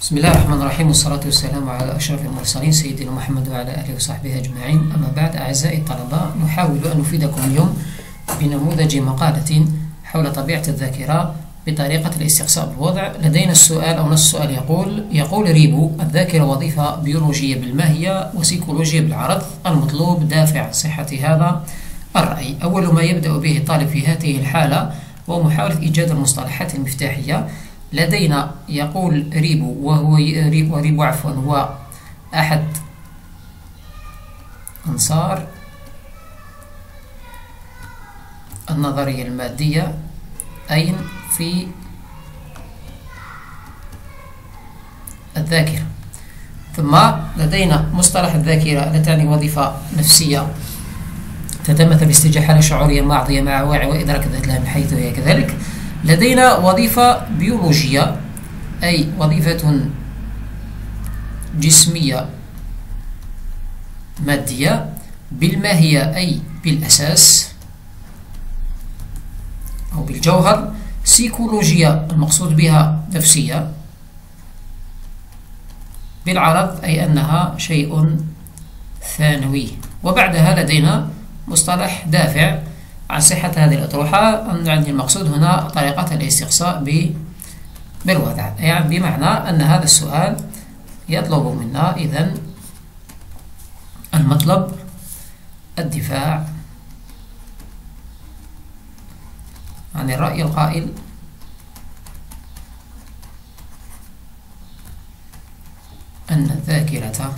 بسم الله الرحمن الرحيم والصلاة والسلام على أشرف المرسلين سيدنا محمد وعلى آله وصحبه أجمعين. أما بعد أعزائي الطلبة نحاول أن نفيدكم اليوم بنموذج مقالة حول طبيعة الذاكرة بطريقة الاستقصاء بالوضع. لدينا السؤال أو نص السؤال يقول يقول ريبو الذاكرة وظيفة بيولوجية بالماهية وسيكولوجية بالعرض المطلوب دافع صحة هذا الرأي. أول ما يبدأ به الطالب في هذه الحالة هو محاولة إيجاد المصطلحات المفتاحية لدينا يقول ريبو وهو ريبو, ريبو عفوا هو أحد أنصار النظرية المادية. أين؟ في الذاكرة. ثم لدينا مصطلح الذاكرة التي تعني وظيفة نفسية. تتمثل باستجابة حالة شعورية ماضية مع وعي وإدراك الذات من حيث هي كذلك. لدينا وظيفة بيولوجية أي وظيفة جسمية مادية بالماهية أي بالأساس أو بالجوهر سيكولوجية المقصود بها نفسية بالعرض أي أنها شيء ثانوي. وبعدها لدينا مصطلح دافع عن صحة هذه الأطروحة يعني المقصود هنا طريقة الاستقصاء بالوضع. يعني بمعنى أن هذا السؤال يطلب منا إذن المطلب الدفاع عن الرأي القائل. أن الذاكرة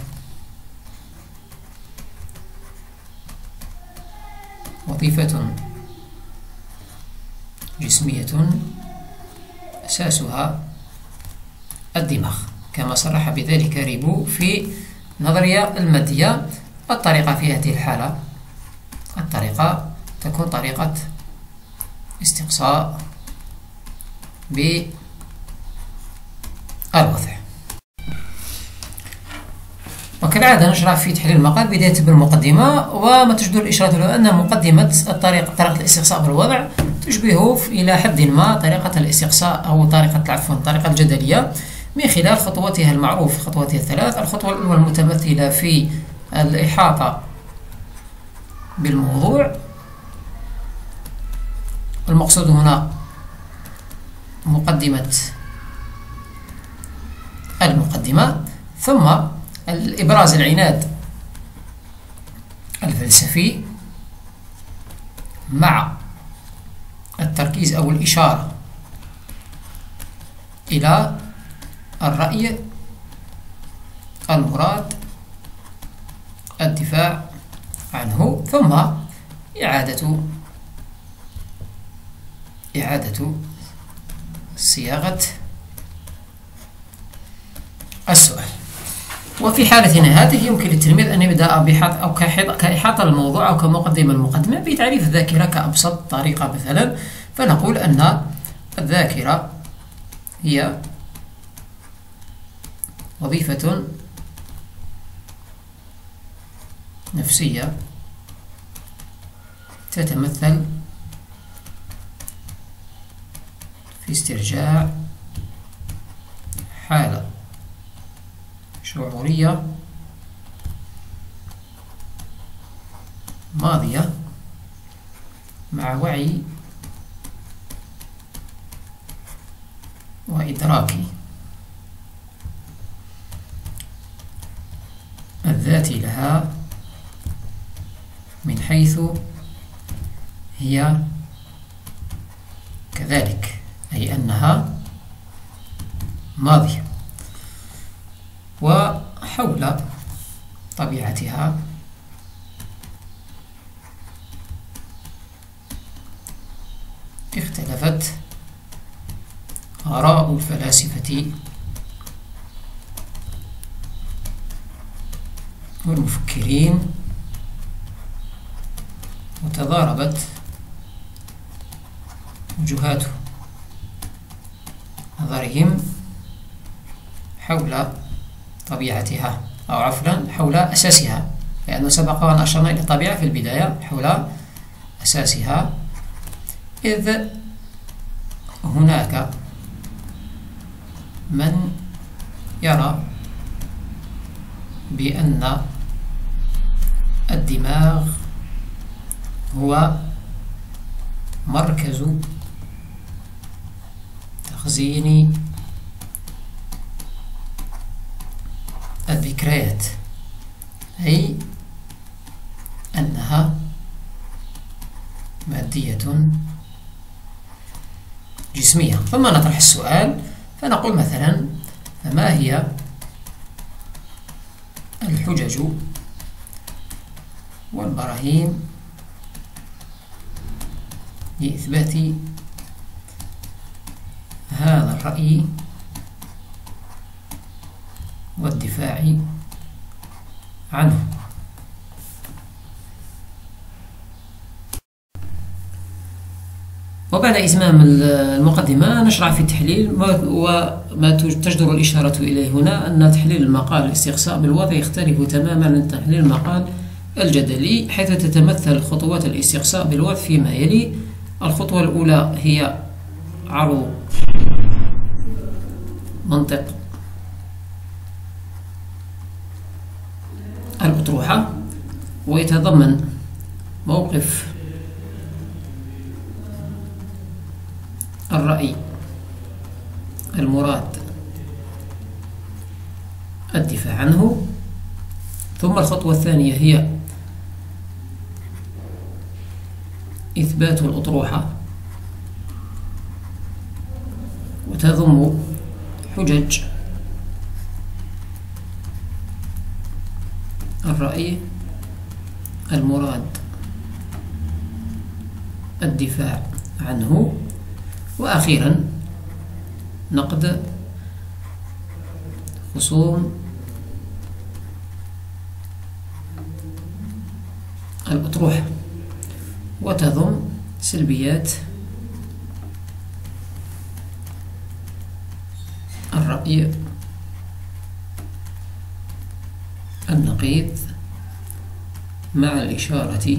وظيفة جسمية أساسها الدماغ كما صرح بذلك ريبو في نظرية المادية. الطريقة في هذه الحالة الطريقة تكون طريقة استقصاء بالوضع. وكالعادة نشرع في تحليل المقال بداية بالمقدمة وما تجدر الإشارة له أن مقدمة الطريقة طريقة الاستقصاء بالوضع تشبه إلى حد ما طريقة الاستقصاء أو طريقة عفوا الطريقة الجدلية من خلال خطواتها المعروف خطواتها الثلاث الخطوة الأولى المتمثلة في الإحاطة بالموضوع. المقصود هنا مقدمة المقدمة. ثم الإبراز العناد الفلسفي مع التركيز أو الإشارة إلى الرأي المراد الدفاع عنه ثم إعادة إعادة صياغة السؤال. وفي حالتنا هذه يمكن للتلميذ أن يبدأ بحط أو كإحاطة الموضوع أو كمقدمة المقدمة بتعريف الذاكرة كأبسط طريقة مثلا. فنقول أن الذاكرة هي وظيفة نفسية تتمثل في استرجاع حالة. شعورية ماضية مع وعي وإدراكي الذاتي لها من حيث هي كذلك أي أنها ماضية. وحول طبيعتها. اختلفت آراء الفلاسفة والمفكرين وتضاربت وجهات نظرهم حول طبيعتها أو عفوا حول أساسها لأنه سبق وأن أشرنا إلى الطبيعة في البداية حول أساسها. إذ هناك من يرى بأن الدماغ هو مركز تخزين الذكريات أي أنها مادية جسمية. ثم نطرح السؤال فنقول مثلا فما هي الحجج والبراهين لإثبات هذا الرأي؟ والدفاع عنه. وبعد إتمام المقدمة نشرع في التحليل وما تجدر الإشارة إليه هنا أن تحليل المقال الاستقصاء بالوضع يختلف تماما عن تحليل المقال الجدلي حيث تتمثل خطوات الاستقصاء بالوضع فيما يلي. الخطوة الأولى هي عرض منطق الأطروحة ويتضمن موقف الرأي المراد الدفاع عنه. ثم الخطوة الثانية هي إثبات الأطروحة وتضم حجج الرأي المراد الدفاع عنه. وأخيرا نقد خصوم الأطروحة. وتضم سلبيات الرأي النقيض مع الإشارة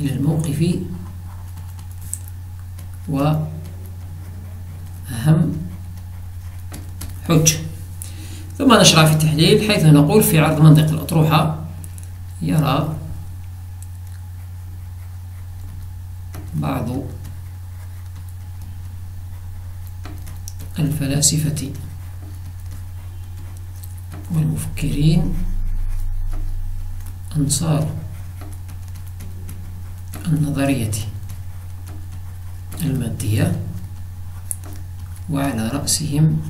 إلى الموقف وأهم حجة. ثم نشرع في التحليل حيث نقول في عرض منطق الأطروحة يرى بعض الفلاسفة والمفكرين أنصار النظرية المادية وعلى رأسهم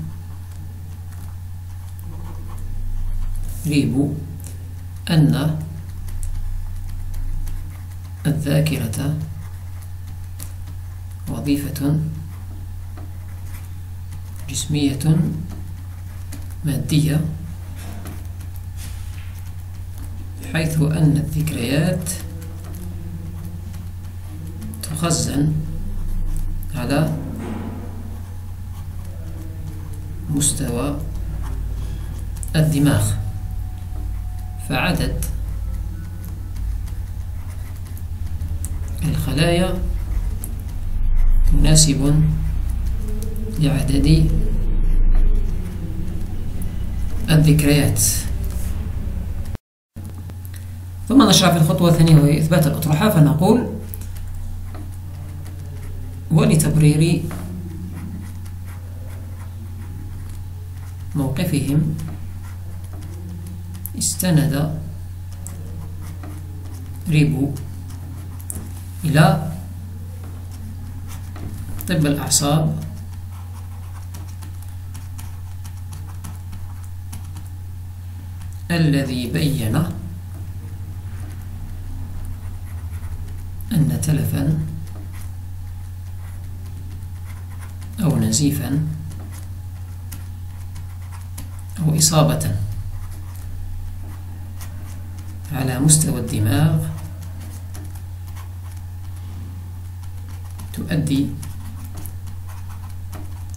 ريبو أن الذاكرة وظيفة جسمية مادية حيث أن الذكريات تخزن على مستوى الدماغ فعدد الخلايا مناسب لعدد الذكريات. ثم نشرع في الخطوة الثانية وهي إثبات الأطروحة فنقول ولتبرير موقفهم استند ريبو إلى طب الأعصاب الذي بين أن تلفا أو نزيفا أو إصابة على مستوى الدماغ تؤدي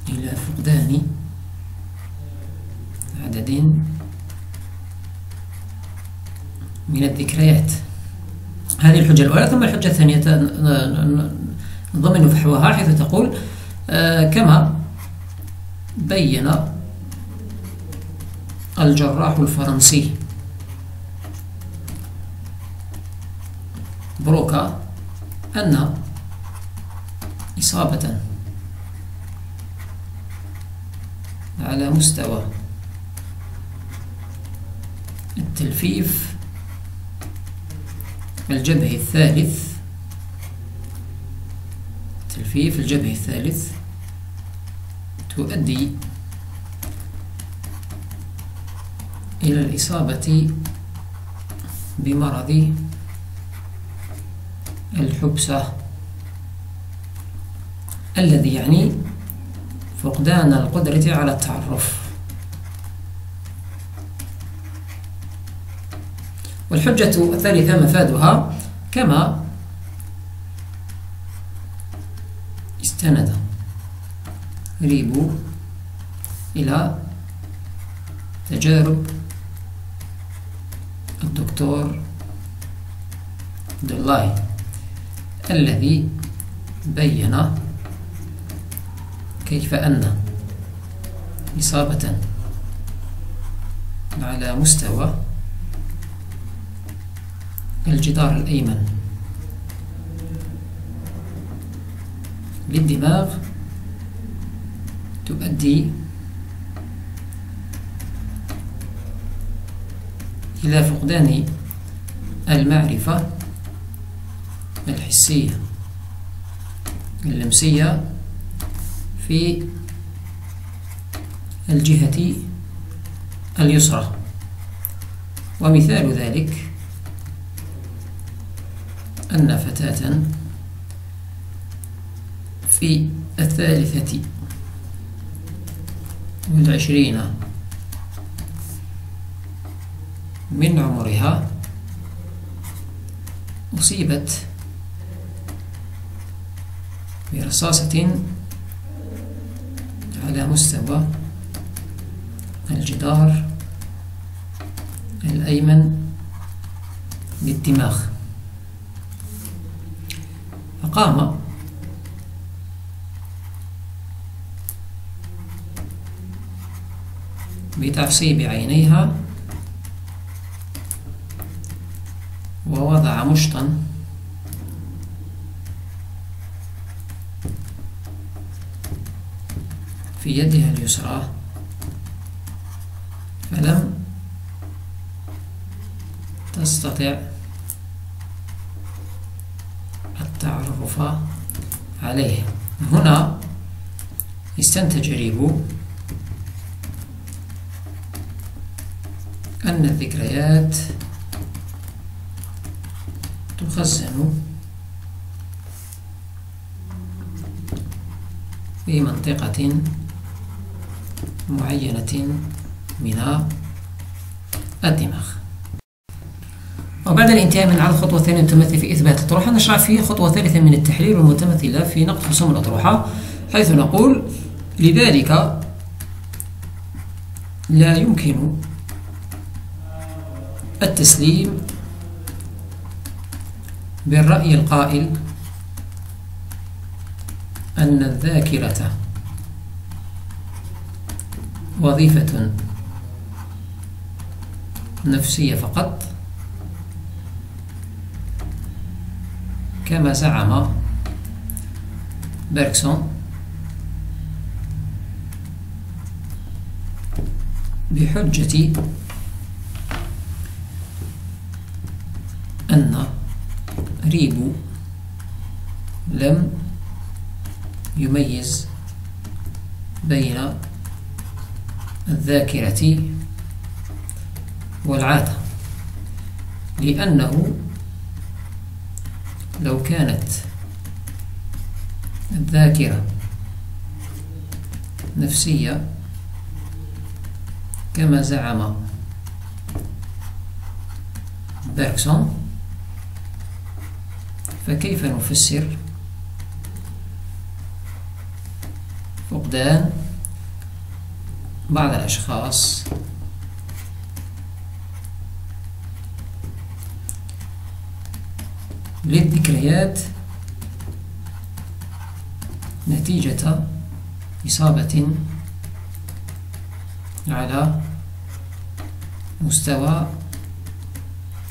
إلى فقدان عدد من الذكريات. هذه الحجة الأولى ثم الحجة الثانية نضمن فحوها حيث تقول آه، كما بين الجراح الفرنسي بروكا أن إصابة على مستوى التلفيف الجبهي الثالث. تلفيف الجبهي الثالث. تؤدي إلى الإصابة بمرض الحبسة الذي يعني فقدان القدرة على التعرف. والحجة الثالثة مفادها كما استند ريبو إلى تجارب الدكتور دولاي الذي بين كيف أن إصابة على مستوى الجدار الأيمن. للدماغ تؤدي إلى فقدان المعرفة الحسية اللمسية في الجهة اليسرى. ومثال ذلك أن فتاة في الثالثة والعشرين من عمرها أصيبت برصاصة على مستوى الجدار الأيمن للدماغ. فقام بتعصيب عينيها. ووضع مشطا. في يدها اليسرى. فلم تستطع التعرف عليه. هنا استنتج ريبو أن الذكريات تخزن في منطقة معينة من الدماغ. وبعد الانتهاء من على الخطوة الثانية المتمثلة في إثبات الأطروحة نشرع في خطوة ثالثة من التحليل والمتمثلة في نقد رسوم الأطروحة حيث نقول لذلك لا يمكن التسليم بالرأي القائل أن الذاكرة وظيفة نفسية فقط. كما زعم بيركسون بحجة أن ريبو لم يميز بين الذاكرة والعادة لأنه لو كانت الذاكرة نفسية كما زعم بيركسون فكيف نفسر؟ فقدان بعض الأشخاص للذكريات نتيجة إصابة على مستوى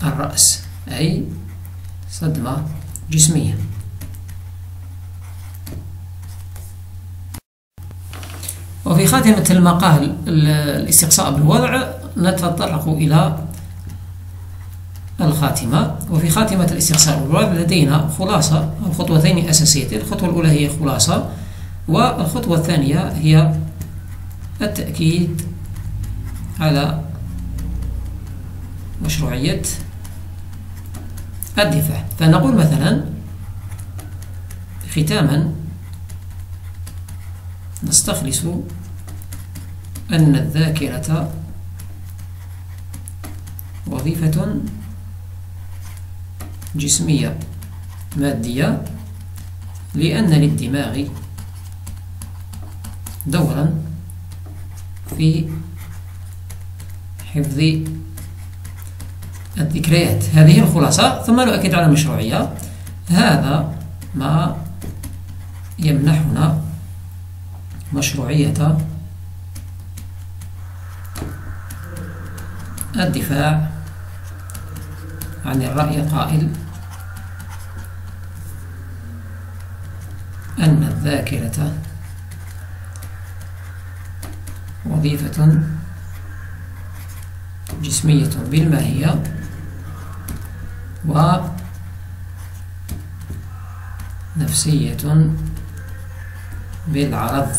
الرأس أي صدمة جسمية. وفي خاتمة المقال الاستقصاء بالوضع نتطرق إلى الخاتمة وفي خاتمة الاستقصاء بالوضع لدينا خلاصة أو خطوتين أساسيتين الخطوة الأولى هي خلاصة والخطوة الثانية هي التأكيد على مشروعية الدفاع. فنقول مثلا ختاما نستخلص أن الذاكرة وظيفة جسمية مادية لأن للدماغ دورا في حفظ الذكريات. هذه الخلاصة ثم نؤكد على المشروعية هذا ما يمنحنا مشروعية الدفاع عن الرأي القائل أن الذاكرة وظيفة جسمية بالماهية ونفسية بالعرض.